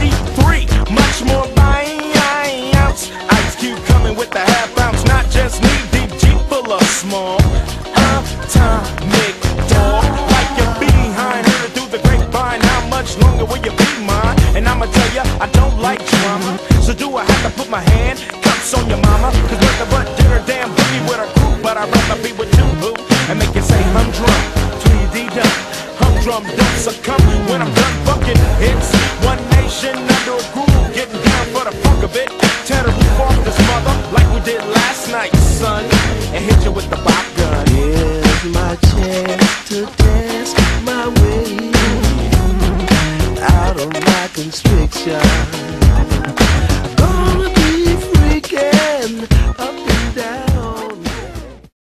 33, much more by ounce. Ice Cube coming with a half ounce, not just me. deep, Jeep full of small. Atomic dog, like your behind, heard through the grapevine. How much longer will you be mine? And I'ma tell ya, I don't like drama. So do I have to put my hand cups on your mama? Cause nothing but dinner, damn booty with a crew, but I'd rather be with you, boo, and make you say I'm drunk. Twisted, I'm drunk, don't succumb when I'm done fucking. Way